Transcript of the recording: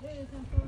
There.